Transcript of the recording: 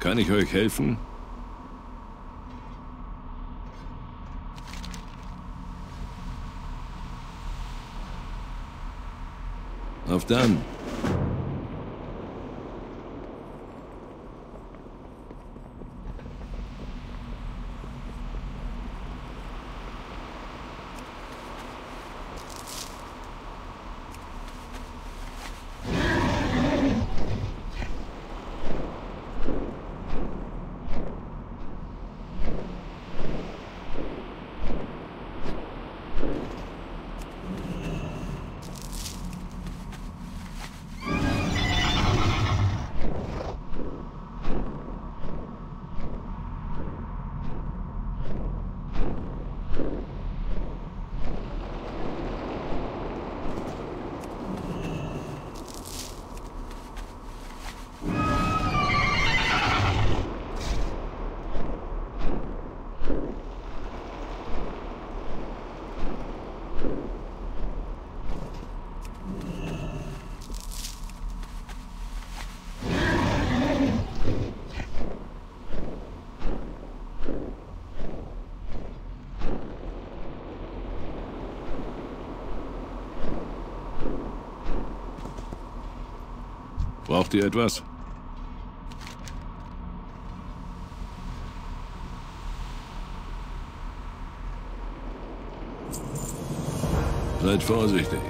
Kann ich euch helfen? Auf dann. Braucht ihr etwas? Seid vorsichtig.